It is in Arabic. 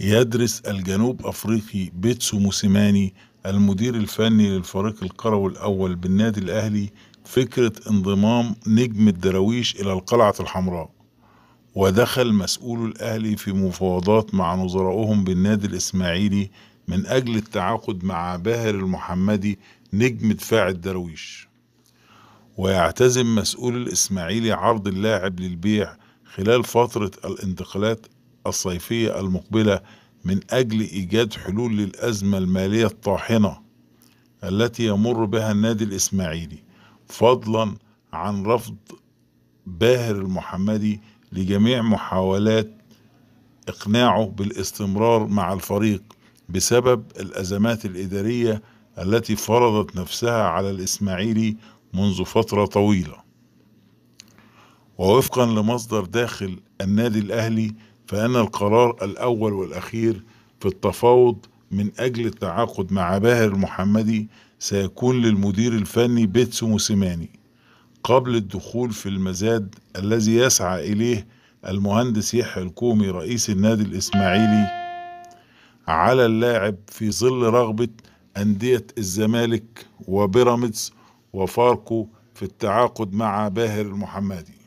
يدرس الجنوب أفريقي بيتسو موسيماني المدير الفني للفريق الكروي الأول بالنادي الأهلي فكرة انضمام نجم الدراويش إلى القلعة الحمراء. ودخل مسؤول الأهلي في مفاوضات مع نظرائهم بالنادي الإسماعيلي من أجل التعاقد مع باهر المحمدي نجم دفاع الدراويش. ويعتزم مسؤول الإسماعيلي عرض اللاعب للبيع خلال فترة الانتقالات الصيفية المقبلة من أجل إيجاد حلول للأزمة المالية الطاحنة التي يمر بها النادي الإسماعيلي فضلا عن رفض باهر المحمدي لجميع محاولات إقناعه بالاستمرار مع الفريق بسبب الأزمات الإدارية التي فرضت نفسها على الإسماعيلي منذ فترة طويلة. ووفقا لمصدر داخل النادي الأهلي فإن القرار الأول والأخير في التفاوض من أجل التعاقد مع باهر المحمدي سيكون للمدير الفني بيتسو موسيماني. قبل الدخول في المزاد الذي يسعى إليه المهندس يحيى الكومي رئيس النادي الإسماعيلي على اللاعب في ظل رغبة أندية الزمالك وبيراميدز وفاركو في التعاقد مع باهر المحمدي.